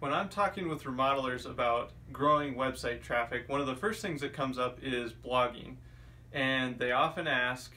When I'm talking with remodelers about growing website traffic, one of the first things that comes up is blogging. And they often ask,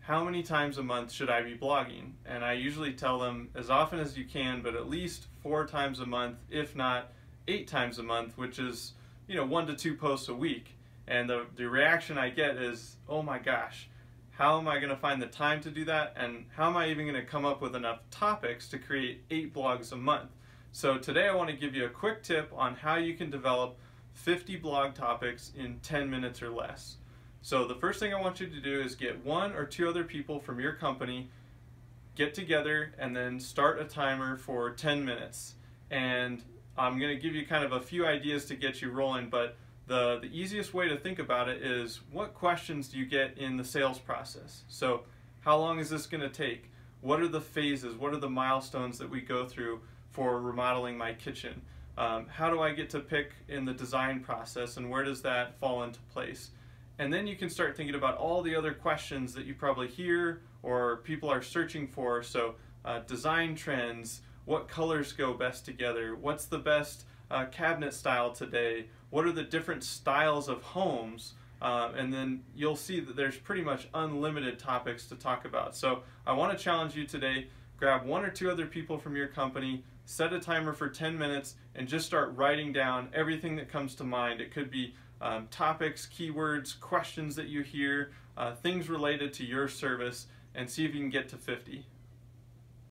how many times a month should I be blogging? And I usually tell them as often as you can, but at least four times a month, if not eight times a month, which is, you know, one to two posts a week. And the, the reaction I get is, oh my gosh, how am I going to find the time to do that? And how am I even going to come up with enough topics to create eight blogs a month? So today I want to give you a quick tip on how you can develop 50 blog topics in 10 minutes or less. So the first thing I want you to do is get one or two other people from your company, get together and then start a timer for 10 minutes. And I'm going to give you kind of a few ideas to get you rolling, but the, the easiest way to think about it is what questions do you get in the sales process? So how long is this going to take? What are the phases? What are the milestones that we go through for remodeling my kitchen? Um, how do I get to pick in the design process and where does that fall into place? And then you can start thinking about all the other questions that you probably hear or people are searching for. So uh, design trends, what colors go best together, what's the best uh, cabinet style today, what are the different styles of homes, uh, and then you'll see that there's pretty much unlimited topics to talk about. So I want to challenge you today, grab one or two other people from your company, set a timer for 10 minutes and just start writing down everything that comes to mind. It could be um, topics, keywords, questions that you hear, uh, things related to your service, and see if you can get to 50.